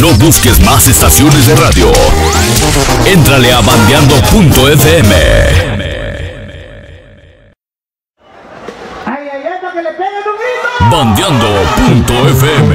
No busques más estaciones de radio. Entrale a bandeando.fm. Bandeando.fm.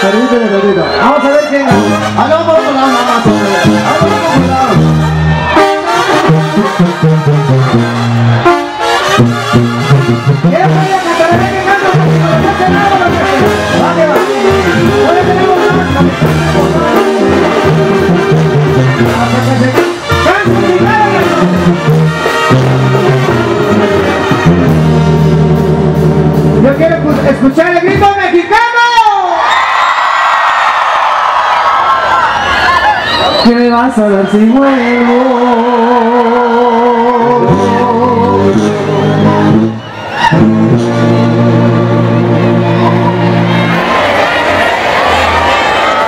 Permíteme, permíteme. Vamos a ver quién gana. Hagamos la mamá. Hagamos. ¿Qué me vas a dar si muero?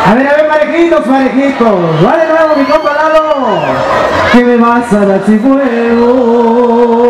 A ver, a ver, parejitos, parejitos. Va de nuevo mi compa Lalo. ¿Qué me vas a dar si muero?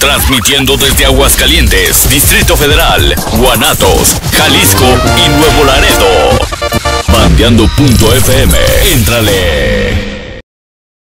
Transmitiendo desde Aguascalientes, Distrito Federal, Guanatos, Jalisco y Nuevo Laredo. Bandeando.fm. Éntrale.